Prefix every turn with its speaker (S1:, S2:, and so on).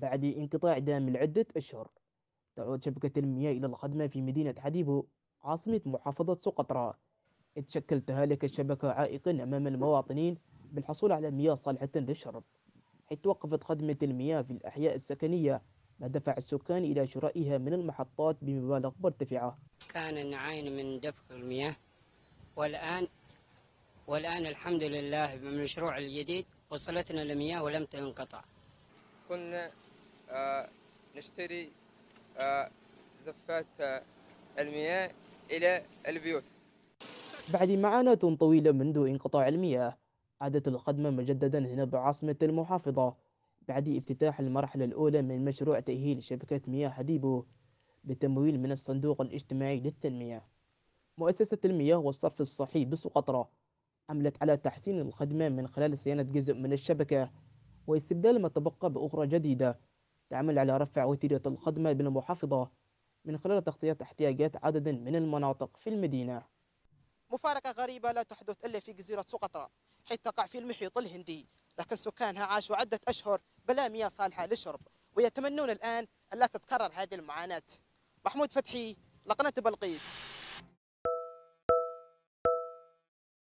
S1: بعد انقطاع دام لعدة أشهر. تعود شبكة المياه إلى الخدمة في مدينة حديبو عاصمة محافظة سقطرى تشكل تهالك الشبكة عائقا أمام المواطنين بالحصول على مياه صالحة للشرب حيث توقفت خدمة المياه في الأحياء السكنية ما دفع السكان إلى شرائها من المحطات بمبالغ مرتفعة.
S2: كان نعاني من دفق المياه والآن والآن الحمد لله بالمشروع الجديد وصلتنا المياه ولم تنقطع.
S3: كنا نشتري آه، زفات آه، المياه إلى البيوت.
S1: بعد معاناة طويلة منذ انقطاع المياه عادت الخدمة مجددا هنا بعاصمة المحافظة بعد افتتاح المرحلة الأولى من مشروع تأهيل شبكة مياه حديبو بتمويل من الصندوق الاجتماعي للتنمية. مؤسسة المياه والصرف الصحي بسقطرى عملت على تحسين الخدمة من خلال صيانة جزء من الشبكة واستبدال ما تبقى بأخرى جديدة. تعمل على رفع وتيرة الخدمة بالمحافظة من خلال تغطية احتياجات عدد من المناطق في المدينة.
S4: مفارقة غريبة لا تحدث إلا في جزيرة سقطرى حيث تقع في المحيط الهندي. لكن سكانها عاشوا عدة أشهر بلا مياه صالحة للشرب ويتمنون الآن ألا تتكرر هذه المعاناة. محمود فتحي لقناة بلقيس.